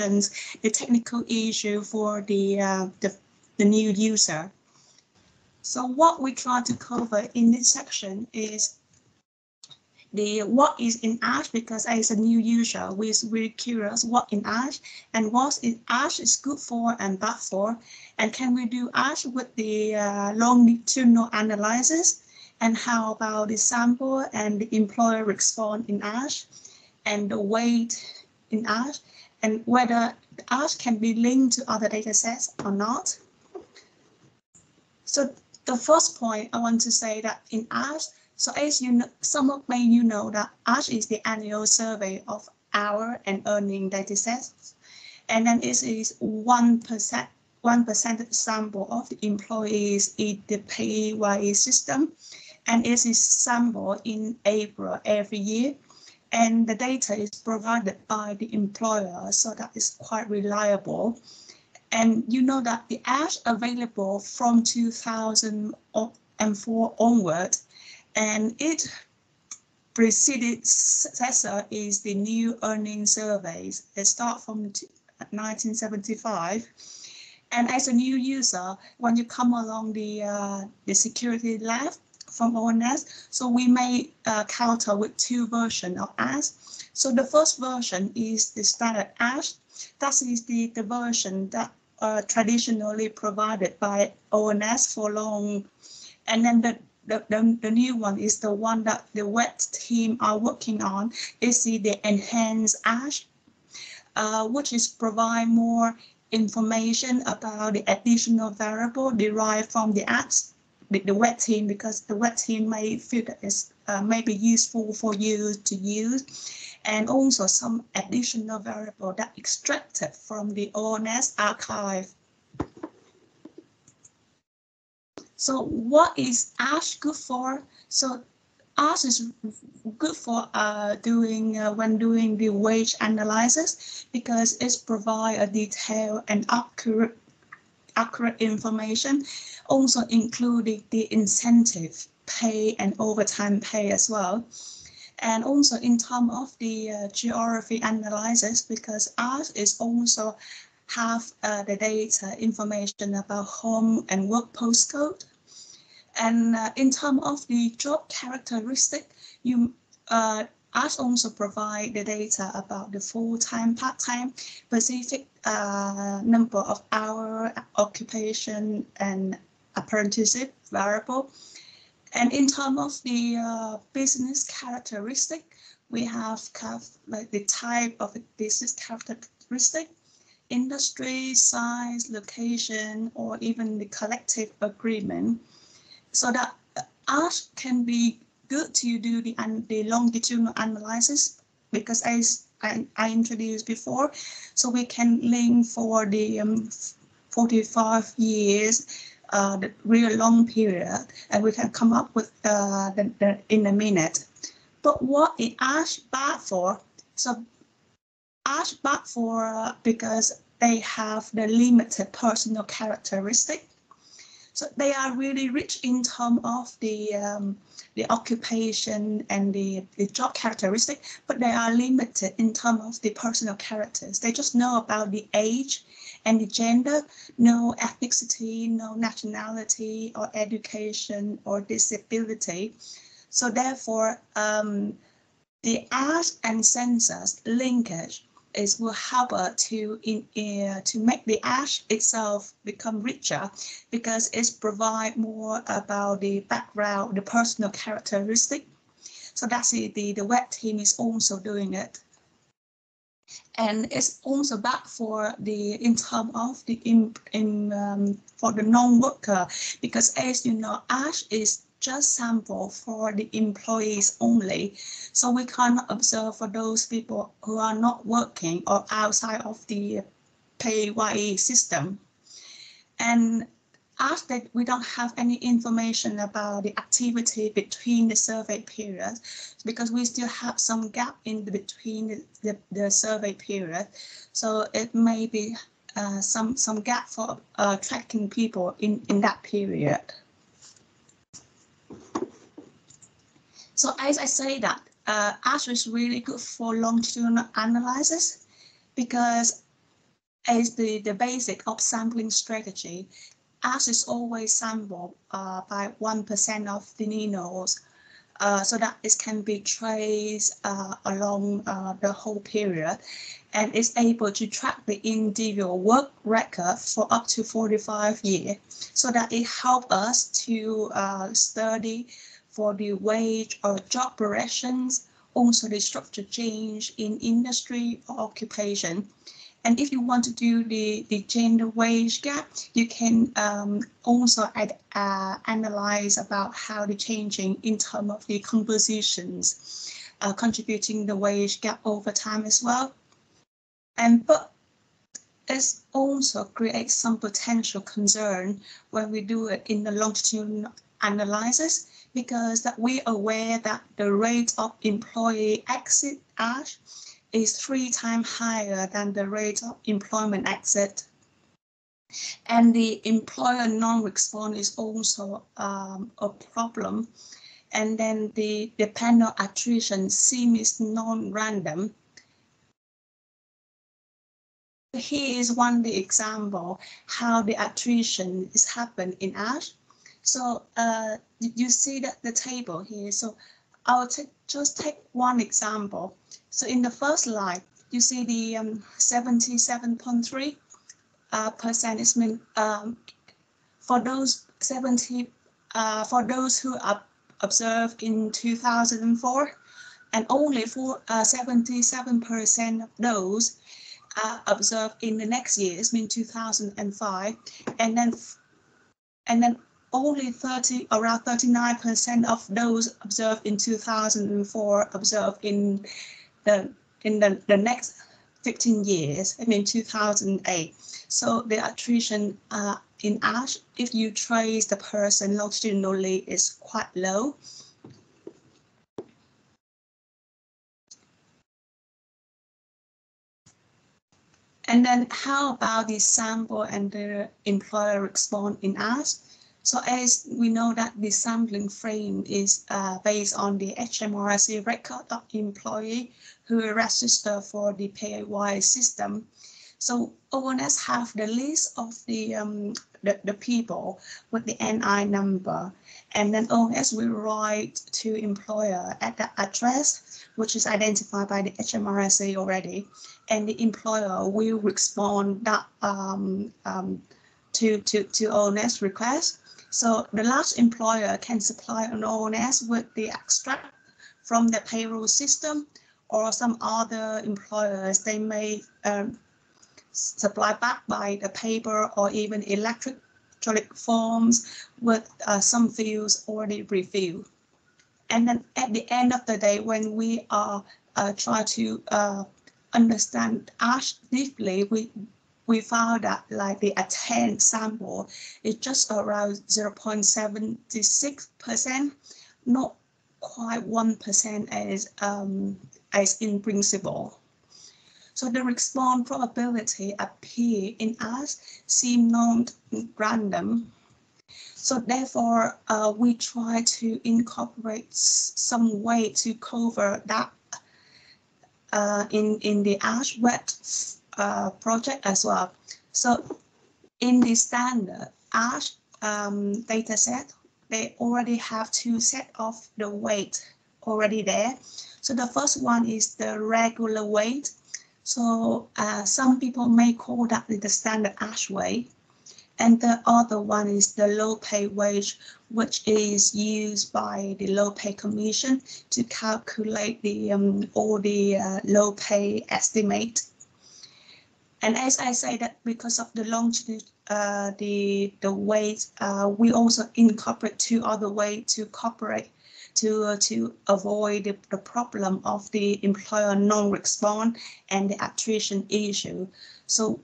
mentioned the technical issue for the, uh, the, the new user. So what we try to cover in this section is the what is in ASHE because as a new user, we're really curious what in ASHE and what in ASHE is good for and bad for, and can we do ASHE with the uh, longitudinal analysis, and how about the sample and the employer response in ASHE, and the weight in ASHE, and whether ASHE can be linked to other data sets or not. So the first point I want to say that in ASHE, so as you know, some of may you know that ASHE is the annual survey of hour and earning data sets. And then it is 1%, 1% sample of the employees in the PAYE system. And it is sampled in April every year. And the data is provided by the employer, so that is quite reliable. And you know that the ASHE available from 2004 onward and its predecessor is the new earnings surveys. They start from 1975. And as a new user, when you come along the uh, the security lab from ONS, so we may uh, counter with two versions of ASHE. So the first version is the standard ASHE. That is the, the version that uh, traditionally provided by ONS for long. And then the the, the, the new one is the one that the wet team are working on is the, the enhanced ASHE uh, which is provide more information about the additional variable derived from the apps the, the wet team because the wet team may feel that it's uh, may be useful for you to use and also some additional variable that extracted from the ONS archive So what is ASHE good for? So ASHE is good for uh, doing uh, when doing the wage analysis because it provides a detailed and accurate accurate information, also including the incentive pay and overtime pay as well. And also in terms of the uh, geography analysis, because ASHE is also have uh, the data information about home and work postcode and uh, in terms of the job characteristic, you uh, ASHE also provide the data about the full-time, part-time, specific uh, number of hour, occupation, and apprenticeship variable. And in terms of the uh, business characteristic, we have like the type of business characteristic, industry, size, location, or even the collective agreement so that us can be good to do the, the longitudinal analysis because as I, I introduced before, so we can link for the um, 45 years, uh, the real long period, and we can come up with uh, the, the, in a minute. But what is ASHE bad for? So ASHE bad for uh, because they have the limited personal characteristic so they are really rich in terms of the um, the occupation and the, the job characteristic, but they are limited in terms of the personal characters. They just know about the age and the gender, no ethnicity, no nationality or education or disability. So therefore, um, the art and census linkage is will help uh, to in, uh, to make the ASHE itself become richer because it provide more about the background, the personal characteristic. So that's the, the, the web team is also doing it. And it's also back for the in terms of the in, in um, for the non-worker because as you know, ASHE is just sample for the employees only. So we can't observe for those people who are not working or outside of the PAYE system. And after we don't have any information about the activity between the survey periods because we still have some gap in the, between the, the, the survey period. So it may be uh, some, some gap for uh, tracking people in, in that period. So as I say that, uh, is really good for longitudinal analysis because as the, the basic upsampling strategy, ASHE is always sampled uh, by 1% of the needles uh, so that it can be traced uh, along uh, the whole period and is able to track the individual work record for up to 45 years so that it helps us to uh, study for the wage or job progressions, also the structure change in industry or occupation. And if you want to do the, the gender wage gap, you can um, also add, uh, analyze about how the changing in terms of the compositions, uh, contributing the wage gap over time as well. And but it also creates some potential concern when we do it in the longitudinal analysis because that we're aware that the rate of employee exit ASHE is three times higher than the rate of employment exit. And the employer non-response is also um, a problem. And then the, panel attrition seems non-random. Here is one the example how the attrition is happened in ASHE. So uh, you see that the table here. So I'll take, just take one example. So in the first line, you see the 77.3 um, uh, percent is mean um, for those 70 uh, for those who are observed in 2004 and only for 77% uh, of those are observed in the next years, mean 2005, and then and then only 30, around 39% of those observed in 2004 observed in the in the, the next 15 years, I mean 2008. So the attrition uh, in ASHE, if you trace the person longitudinally, is quite low. And then how about the sample and the employer response in ASHE? So as we know that the sampling frame is uh, based on the HMRC record of employee who register for the PAYE system. So ONS have the list of the, um, the, the people with the NI number. And then ONS will write to employer at the address which is identified by the HMRC already. And the employer will respond that um, um, to, to, to ONS request so the large employer can supply an ONS with the extract from the payroll system or some other employers, they may um, supply back by the paper or even electronic forms with uh, some fields already reviewed. And then at the end of the day, when we are uh, trying to uh, understand ASHE deeply, we we found that like the attend sample is just around 0.76%, not quite 1% as, um, as in principle. So the response probability appear in us seem non-random. So therefore, uh, we try to incorporate some way to cover that uh, in, in the ASHE wet project as well. So in the standard ASHE um, data set, they already have two set of the weight already there. So the first one is the regular weight. So uh, some people may call that the standard ASHE weight. And the other one is the low pay wage, which is used by the low pay commission to calculate the um, all the uh, low pay estimate and as I say that because of the longitude, uh, the the weight, uh, we also incorporate two other ways to cooperate to uh, to avoid the, the problem of the employer non-response and the attrition issue. So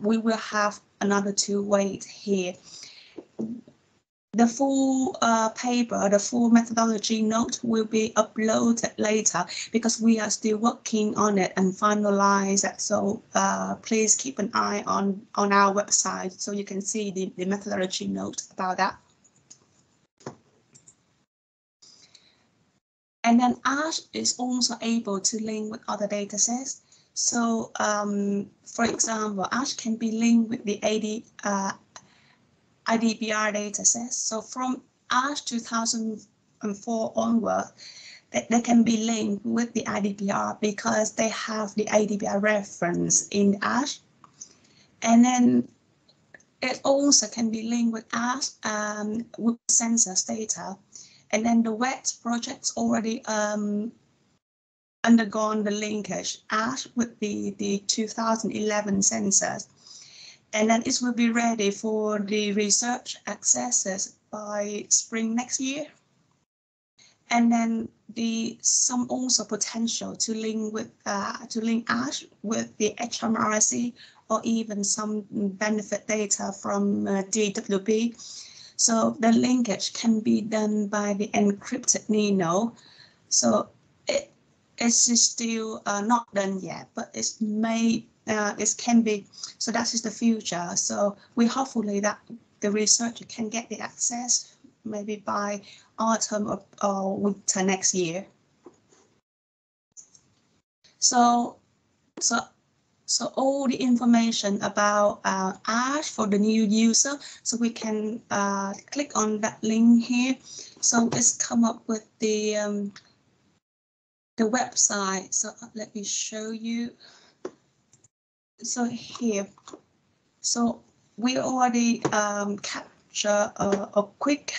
we will have another two ways here the full uh, paper, the full methodology note will be uploaded later because we are still working on it and finalize it. So uh, please keep an eye on, on our website so you can see the, the methodology note about that. And then ASHE is also able to link with other datasets. So, um, for example, ASHE can be linked with the AD, uh, IDBR dataset. So from ASHE 2004 onward, they, they can be linked with the IDBR because they have the IDBR reference in ASHE. And then it also can be linked with ASHE um, with census data. And then the WET project's already um, undergone the linkage ASHE with the, the 2011 census. And then it will be ready for the research accesses by spring next year. And then the some also potential to link with uh, to link ASHE with the HMRC or even some benefit data from uh, DWP. So the linkage can be done by the encrypted Nino. So it, it's still uh, not done yet, but it's may uh, it can be. So that is the future. So we hopefully that the researcher can get the access maybe by autumn or, or winter next year. So, so, so all the information about uh, ASHE for the new user, so we can uh, click on that link here. So it's come up with the um, the website. So let me show you. So here, so we already um, capture a, a quick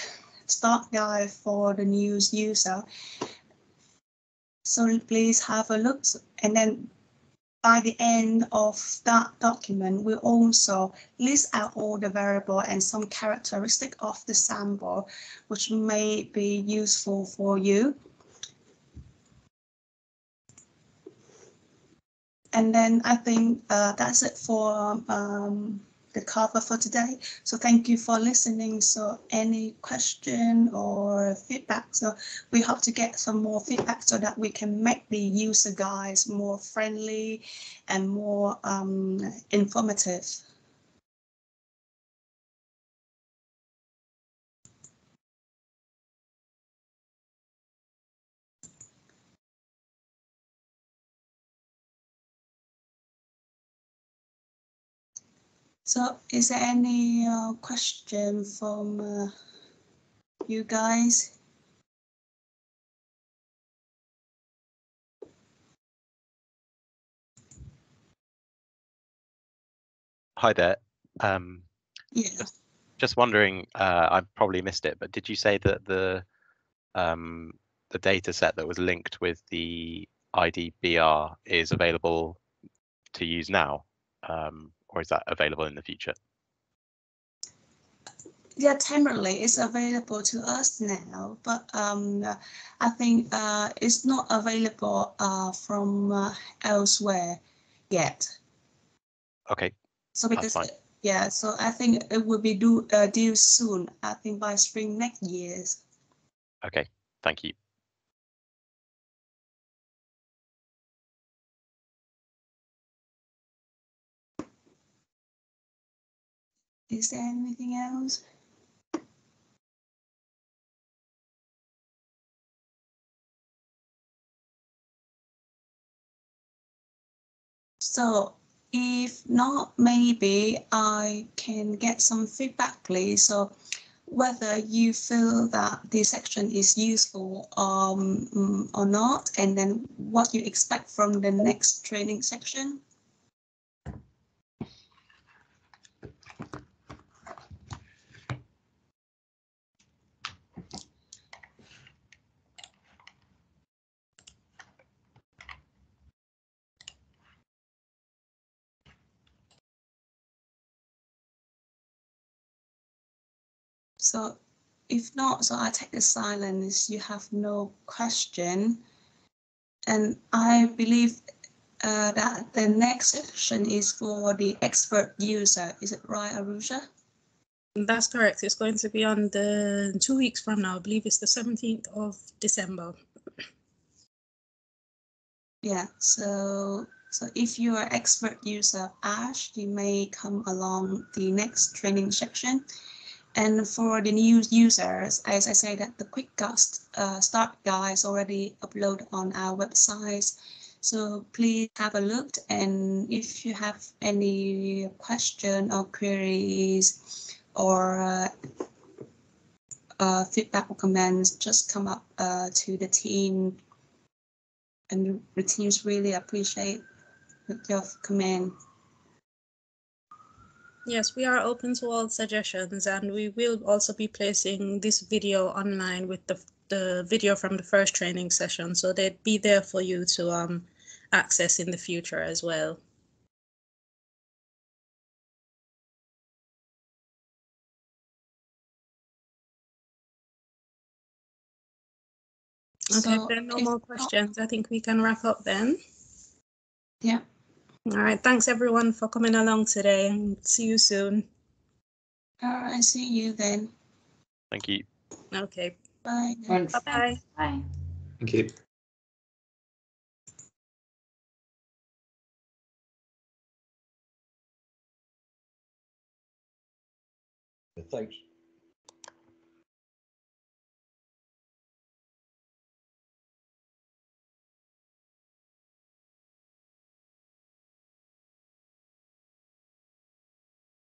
start guide for the news user. So please have a look and then by the end of that document, we also list out all the variable and some characteristic of the sample, which may be useful for you. And then I think uh, that's it for um, the cover for today. So thank you for listening. So any question or feedback. So we hope to get some more feedback so that we can make the user guides more friendly and more um, informative. So is there any uh, question from uh, you guys? Hi there. Um, Yeah. just, just wondering, uh, I probably missed it, but did you say that the um, the data set that was linked with the IDBR is available to use now? Um, or is that available in the future? Yeah, temporarily it's available to us now, but um, I think uh, it's not available uh, from uh, elsewhere yet. Okay, So because yeah, so I think it will be due uh, due soon. I think by spring next year. okay, thank you. Is there anything else? So if not, maybe I can get some feedback, please. So whether you feel that this section is useful um, mm, or not, and then what you expect from the next training section. So if not, so I take the silence, you have no question. And I believe uh, that the next section is for the expert user. Is it right, Arusha? That's correct. It's going to be on the two weeks from now. I believe it's the 17th of December. Yeah, so so if you are expert user of ASHE, you may come along the next training section. And for the new users, as I say that the quick gust uh, start guide is already uploaded on our website. So please have a look and if you have any question or queries or uh, uh, feedback or comments, just come up uh, to the team. And the teams really appreciate your comment. Yes, we are open to all suggestions and we will also be placing this video online with the, the video from the first training session. So they'd be there for you to um, access in the future as well. Okay, if there are no more questions, I think we can wrap up then. Yeah. All right, thanks everyone for coming along today and see you soon. All right, see you then. Thank you. Okay, Bye. Thanks. bye-bye. Bye. Thank you. Thanks.